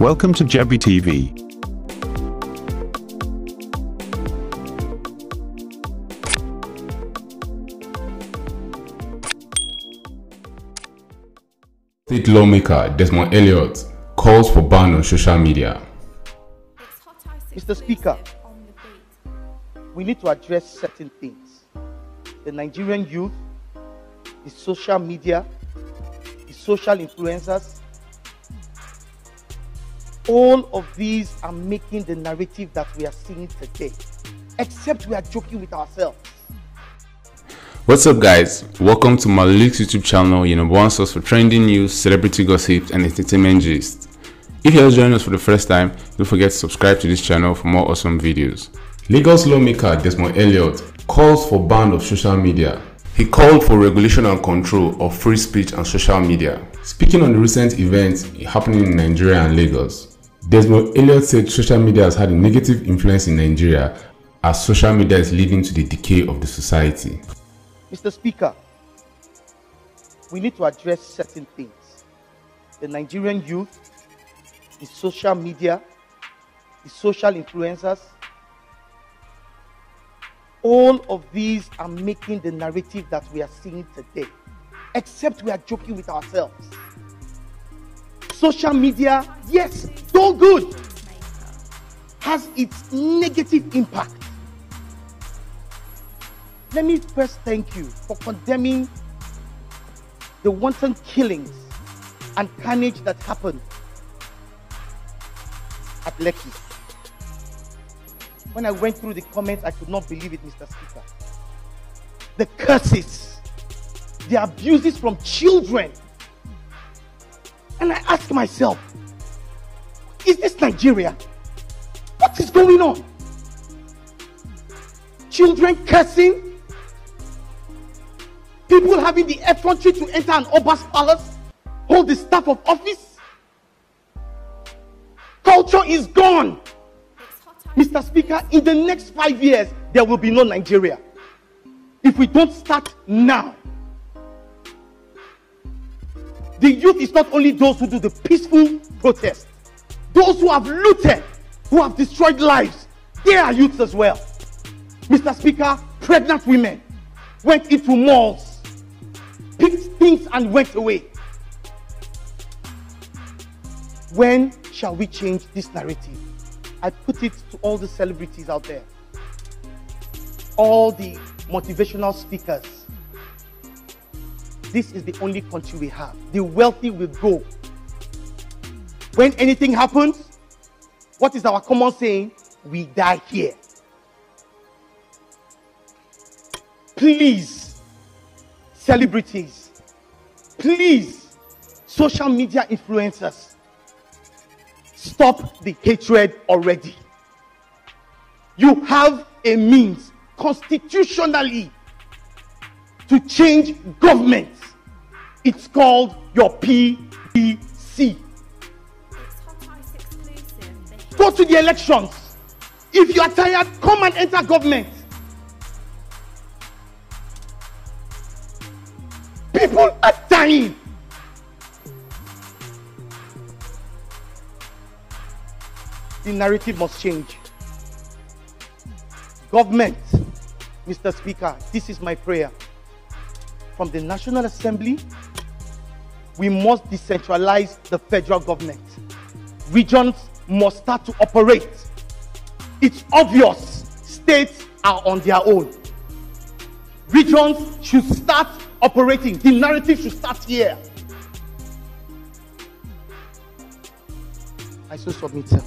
Welcome to Joby TV. State lawmaker Desmond Elliott calls for ban on social media. Mr. Speaker, we need to address certain things. The Nigerian youth, the social media, the social influencers, all of these are making the narrative that we are seeing today, except we are joking with ourselves. What's up, guys? Welcome to Malik's YouTube channel, your number one source for trending news, celebrity gossip, and entertainment gist. If you're joining us for the first time, don't forget to subscribe to this channel for more awesome videos. Lagos lawmaker Desmond Elliott calls for ban of social media. He called for regulation and control of free speech and social media. Speaking on the recent events happening in Nigeria and Lagos, Desmond Elliott said social media has had a negative influence in Nigeria as social media is leading to the decay of the society. Mr. Speaker, we need to address certain things. The Nigerian youth, the social media, the social influencers, all of these are making the narrative that we are seeing today, except we are joking with ourselves. Social media, yes, though good, has its negative impact. Let me first thank you for condemning the wanton killings and carnage that happened at Lekki. When I went through the comments, I could not believe it, Mr. Speaker. The curses, the abuses from children. And I ask myself, is this Nigeria? What is going on? Children cursing, people having the effrontery to enter an Oba's palace, hold the staff of office. Culture is gone. Mr. Speaker, in the next five years, there will be no Nigeria. If we don't start now, the youth is not only those who do the peaceful protest, those who have looted, who have destroyed lives, they are youths as well. Mr. Speaker, pregnant women went into malls, picked things, and went away. When shall we change this narrative? I put it to all the celebrities out there, all the motivational speakers. This is the only country we have. The wealthy will go. When anything happens, what is our common saying? We die here. Please, celebrities, please, social media influencers, stop the hatred already. You have a means constitutionally to change government. It's called your PVC. Go to the elections. If you are tired, come and enter government. People are dying. The narrative must change. Government, Mr. Speaker, this is my prayer. From the National Assembly, we must decentralize the federal government. Regions must start to operate. It's obvious states are on their own. Regions should start operating. The narrative should start here. I so submit, sir.